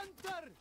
Hunter!